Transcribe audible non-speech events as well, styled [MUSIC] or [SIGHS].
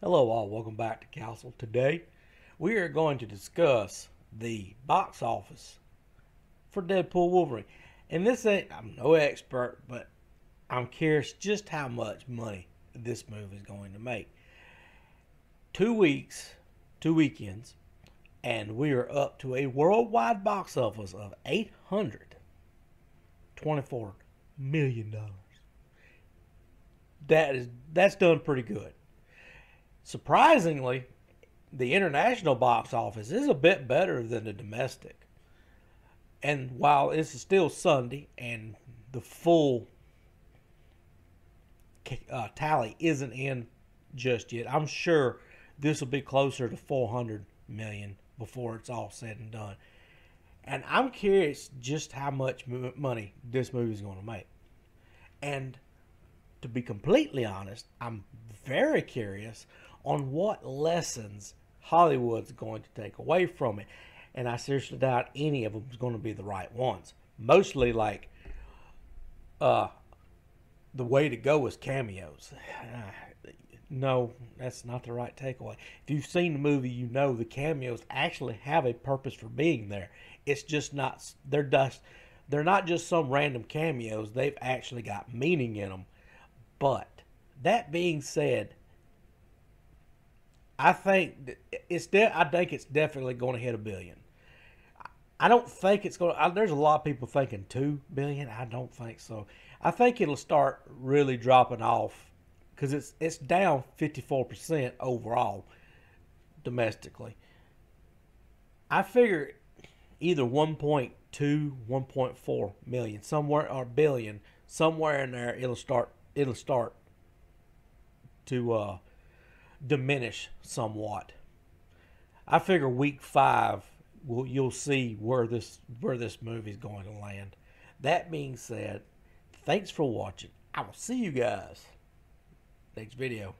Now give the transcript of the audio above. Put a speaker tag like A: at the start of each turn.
A: Hello, all. Welcome back to Castle. Today, we are going to discuss the box office for Deadpool Wolverine. And this ain't, I'm no expert, but I'm curious just how much money this movie is going to make. Two weeks, two weekends, and we are up to a worldwide box office of $824 million. That is, that's done pretty good. Surprisingly, the international box office is a bit better than the domestic. And while it's still Sunday and the full uh, tally isn't in just yet, I'm sure this will be closer to 400 million before it's all said and done. And I'm curious just how much money this movie is going to make. And to be completely honest, I'm very curious on what lessons Hollywood's going to take away from it. And I seriously doubt any of them is going to be the right ones. Mostly like uh the way to go is cameos. [SIGHS] no, that's not the right takeaway. If you've seen the movie, you know the cameos actually have a purpose for being there. It's just not they're just they're not just some random cameos. They've actually got meaning in them. But that being said, I think it's de- I think it's definitely going to hit a billion. I don't think it's going. to... There's a lot of people thinking two billion. I don't think so. I think it'll start really dropping off because it's it's down 54 percent overall domestically. I figure either 1.2, 1.4 million somewhere or billion somewhere in there. It'll start. It'll start to uh, diminish somewhat. I figure week five, will you'll see where this where this movie is going to land. That being said, thanks for watching. I will see you guys next video.